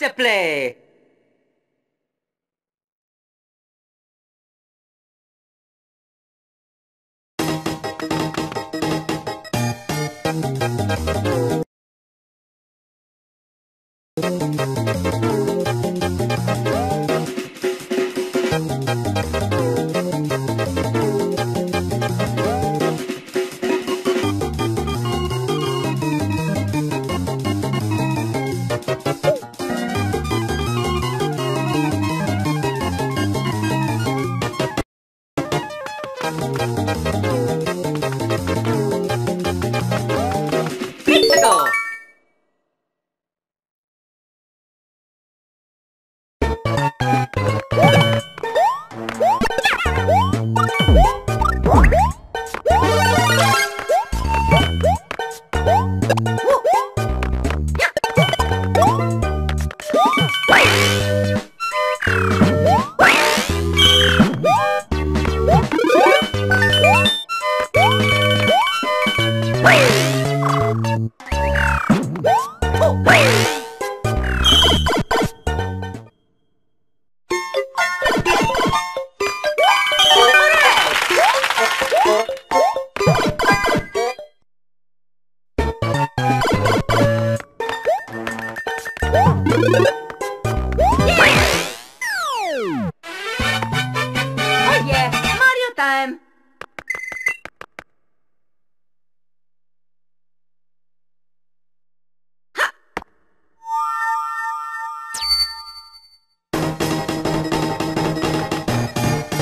Let's play!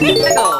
Let's go!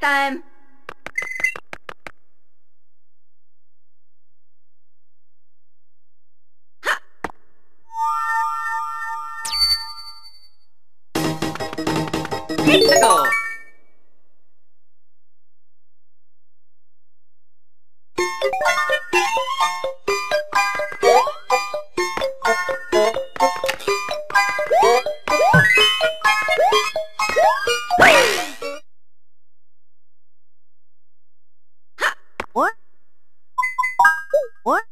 time. What?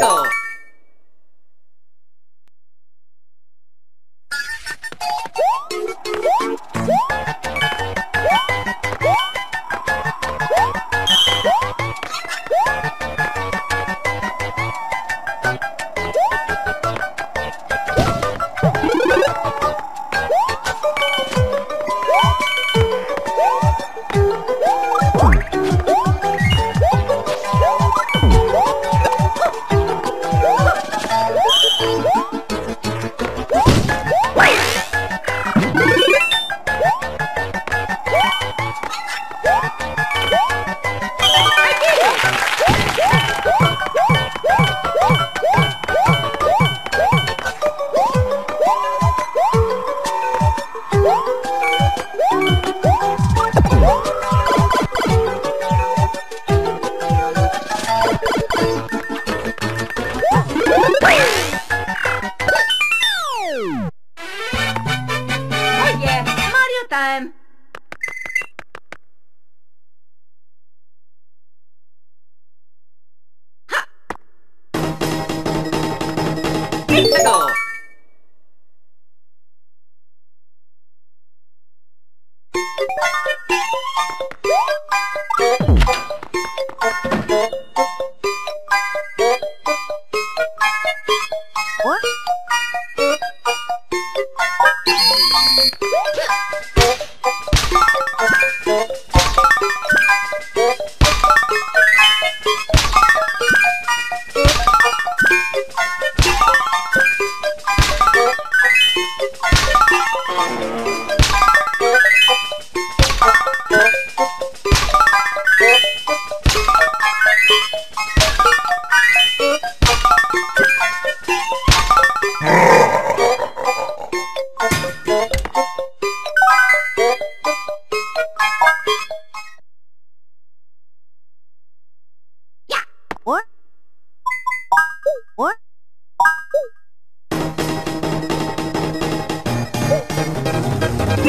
Go!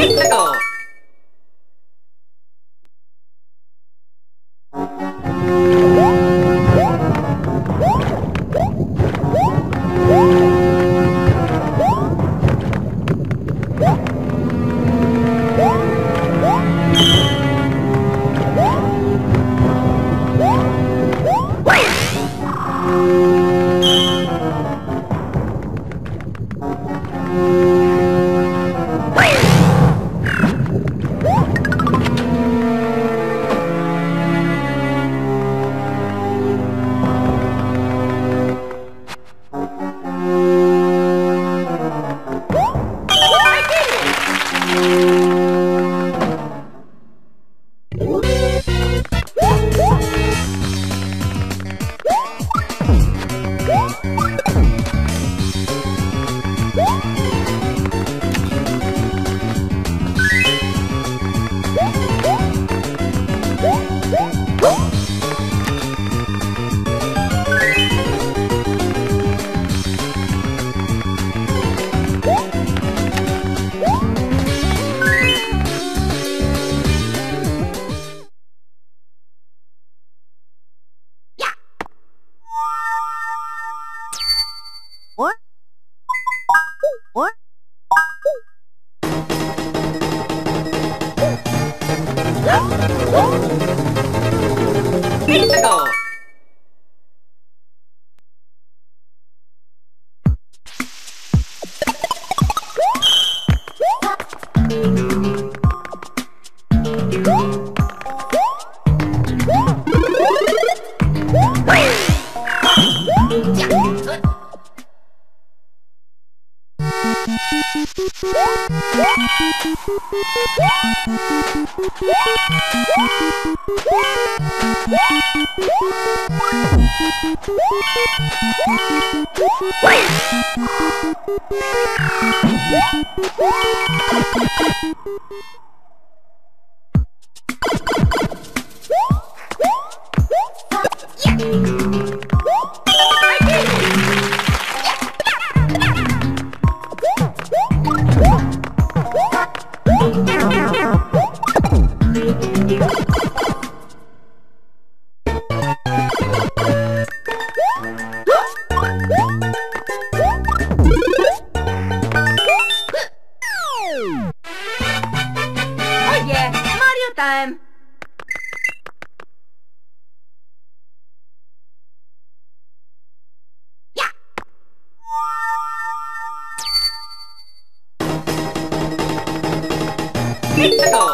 I What? What? Go! Yeah. Let's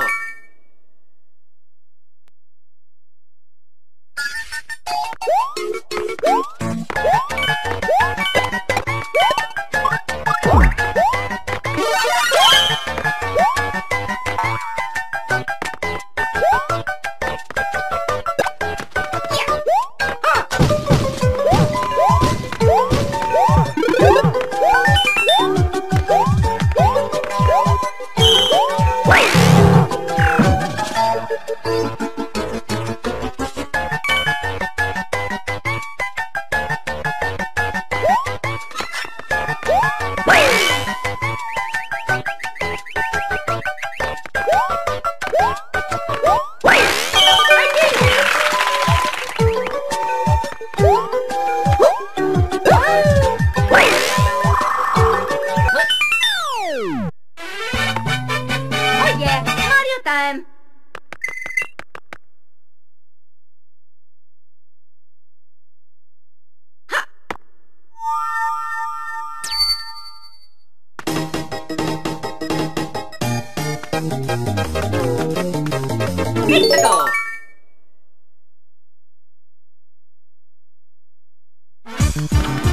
Woohoo!